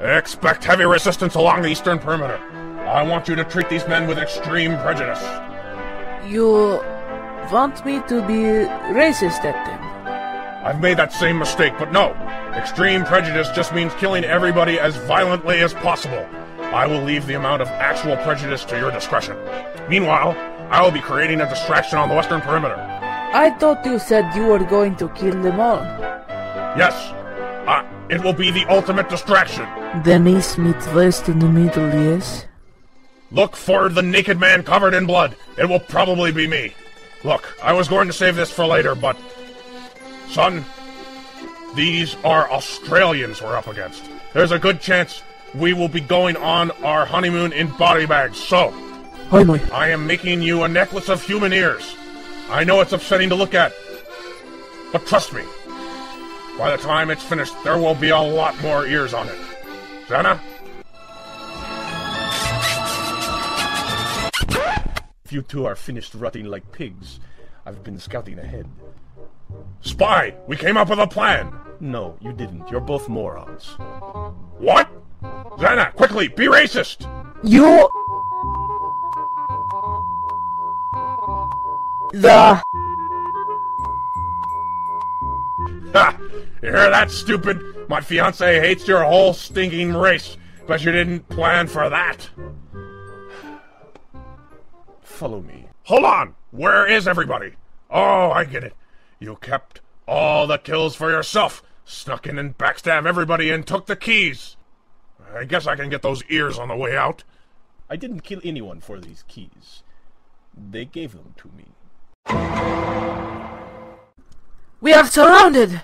Expect heavy resistance along the eastern perimeter. I want you to treat these men with extreme prejudice. You want me to be racist at them? I've made that same mistake, but no. Extreme prejudice just means killing everybody as violently as possible. I will leave the amount of actual prejudice to your discretion. Meanwhile, I will be creating a distraction on the western perimeter. I thought you said you were going to kill them all. Yes, uh, it will be the ultimate distraction. Then east meets west in the middle, yes? Look for the naked man covered in blood. It will probably be me. Look, I was going to save this for later, but. Son, these are Australians we're up against. There's a good chance we will be going on our honeymoon in body bags, so. Hi. I am making you a necklace of human ears. I know it's upsetting to look at, but trust me. By the time it's finished, there will be a lot more ears on it. Zhanna? If you two are finished rotting like pigs, I've been scouting ahead. Spy! We came up with a plan! No, you didn't. You're both morons. What? Zhanna, quickly, be racist! You. The. Ha! You hear that, stupid? My fiance hates your whole stinking race. but you didn't plan for that. Follow me. Hold on! Where is everybody? Oh, I get it. You kept all the kills for yourself, snuck in and backstabbed everybody, and took the keys. I guess I can get those ears on the way out. I didn't kill anyone for these keys. They gave them to me. We are surrounded!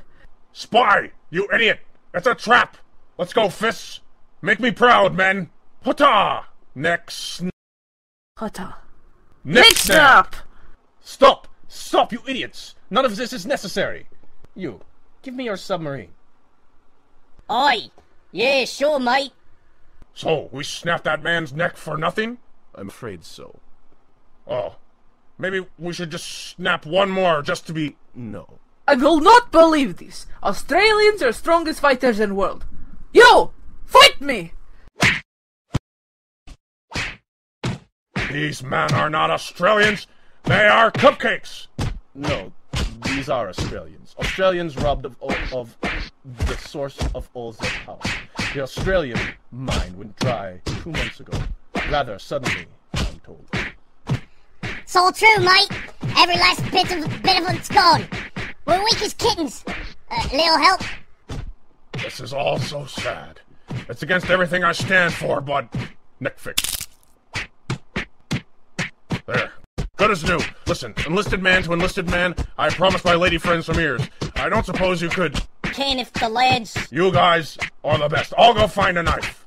Spy! You idiot! It's a trap! Let's go, fists! Make me proud, men! Hutta! Next. Hata. Next snap! Stop! Stop, you idiots! None of this is necessary! You, give me your submarine. Aye. Yeah, sure, mate. So, we snapped that man's neck for nothing? I'm afraid so. Oh. Maybe we should just snap one more just to be. No. I will not believe this. Australians are strongest fighters in the world. You! Fight me! These men are not Australians! They are cupcakes! No, these are Australians. Australians robbed of all, of the source of all their power. The Australian mine went dry two months ago. Rather suddenly, I'm told. It's all true, mate. Every last bit of bit of it's gone. We're weak as kittens. Uh, little help. This is all so sad. It's against everything I stand for, but. Nick fix. There. Good as new. Listen, enlisted man to enlisted man, I promised my lady friend some ears. I don't suppose you could. Can if the lads. You guys are the best. I'll go find a knife.